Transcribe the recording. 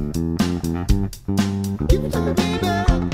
You can tell me, baby.